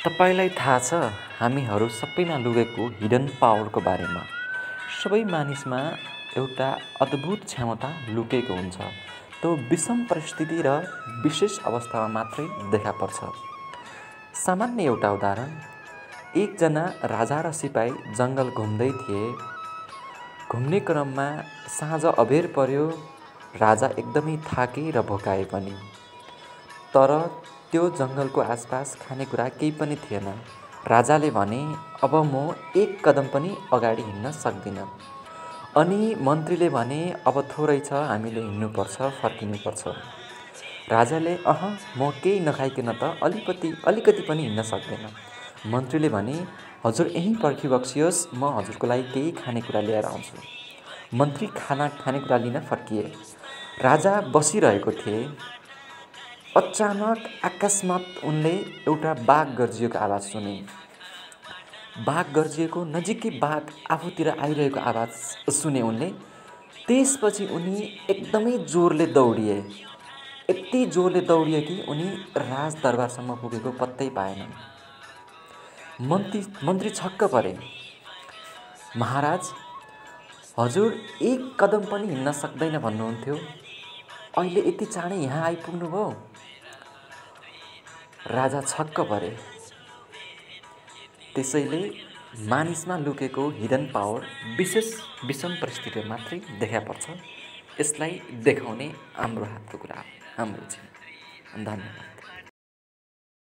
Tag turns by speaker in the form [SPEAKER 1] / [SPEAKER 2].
[SPEAKER 1] तपाईँलाई थाहा छ हामीहरू सबैमा लुकेको हिडन पावरको बारेमा। सबै मानिसमा एउटा अद्भुत क्षमता लुकेको हुन्छ। त्यो विषम परिस्थिति र विशेष अवस्थामा मात्रै देखा पर्छ। सामान्य एउटा उदाहरण एकजना राजा र सिपाही जङ्गल घुम्दै थिए। घुम्ने क्रममा साँझ अबेर पर्यो राजा एकदमै थाके र भोकाए पनि। तर त्यो जङ्गलको आसपास खानेकुरा केही पनि थिएन। राजाले भने अब म एक कदम पनि अगाडि हिँड्न सक्दिनँ। अनि मन्त्रीले भने अब थोरै छ हामीले हिँड्नुपर्छ फर्किनुपर्छ। राजाले अह म केही नखाइकन त अलिकति अलिकति पनि हिँड्न सक्दैन। मन्त्रीले भने हजुर यहीँ पर्खिबक्सियोस् म हजुरको लागि केही खानेकुरा लिएर आउँछु। मन्त्री खाना खानेकुरा लिन फर्किए। राजा बसिरहेको थिए। अचानक अकस्मात उनले एउटा बाघ गर्जिएको आवाज सुने। बाघ गर्जिएको नजिकै बाघ आफूतिर आइरहेको आवाज सुने उनले। त्यसपछि उनी एकदमै जोरले दौडिए। यति जोरले दौडिए कि उनी राजदरबारसम्म पुगेको पत्तै पाएनन्। मन्त्री मन्त्री छक्क परे। महाराज हजुर एक कदम पनि हिँड्न सक्दैन भन्नुहुन्थ्यो। अहिले यति चाँडै यहाँ आइपुग्नुभयो। राजा छक्क परे। त्यसैले मानिसमा लुकेको हिडन पावर विशेष विषम परिस्थितिमा मात्रै देखा पर्छ। यसलाई देखाउने हाम्रो हातको कुरा हाम्रो चाहिँ धन्यवाद।